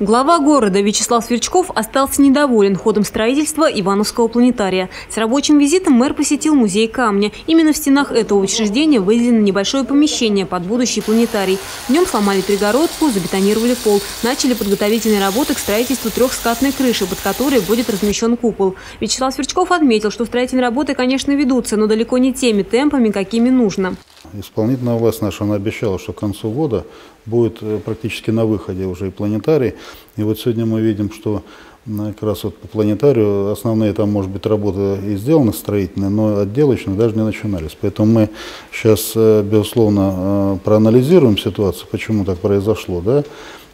Глава города Вячеслав Сверчков остался недоволен ходом строительства Ивановского планетария. С рабочим визитом мэр посетил музей камня. Именно в стенах этого учреждения выделено небольшое помещение под будущий планетарий. В нем сломали перегородку, забетонировали пол. Начали подготовительные работы к строительству трехскатной крыши, под которой будет размещен купол. Вячеслав Сверчков отметил, что строительные работы, конечно, ведутся, но далеко не теми темпами, какими нужно. Исполнительная власть наша она обещала, что к концу года будет э, практически на выходе уже и планетарий. И вот сегодня мы видим, что как раз вот по планетарию основные там, может быть, работы и сделаны строительные, но отделочные даже не начинались. Поэтому мы сейчас, э, безусловно, э, проанализируем ситуацию, почему так произошло, да,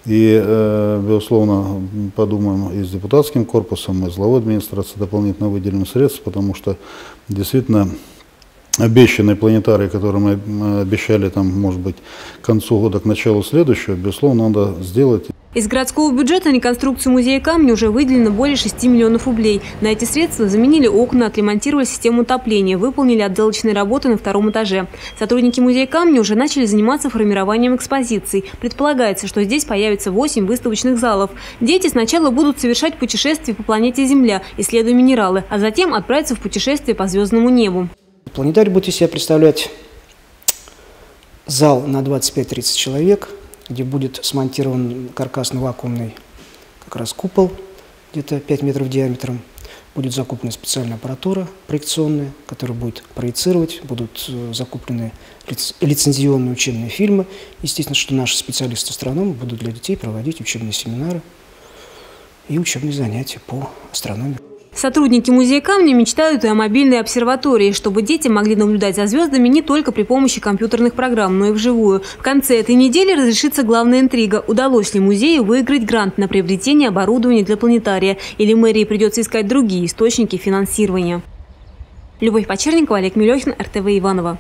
и, безусловно, подумаем и с депутатским корпусом, и с главой администрации дополнительно выделим средства, потому что действительно обещанный планетарий, который мы обещали, там, может быть, к концу года, к началу следующего, безусловно, надо сделать. Из городского бюджета на реконструкцию музея камня уже выделено более 6 миллионов рублей. На эти средства заменили окна, отремонтировали систему отопления, выполнили отделочные работы на втором этаже. Сотрудники музея камня уже начали заниматься формированием экспозиций. Предполагается, что здесь появится 8 выставочных залов. Дети сначала будут совершать путешествие по планете Земля, исследуя минералы, а затем отправиться в путешествие по звездному небу. Планетарий будет из себя представлять зал на 25-30 человек, где будет смонтирован каркасно-вакуумный как раз купол, где-то 5 метров диаметром. Будет закуплена специальная аппаратура проекционная, которая будет проецировать, будут э, закуплены лицензионные учебные фильмы. Естественно, что наши специалисты-астрономы будут для детей проводить учебные семинары и учебные занятия по астрономии. Сотрудники музея камня мечтают и о мобильной обсерватории, чтобы дети могли наблюдать за звездами не только при помощи компьютерных программ, но и вживую. В конце этой недели разрешится главная интрига. Удалось ли музею выиграть грант на приобретение оборудования для планетария? Или мэрии придется искать другие источники финансирования? Любовь Почерникова, Олег Мелехин, РТВ Иванова.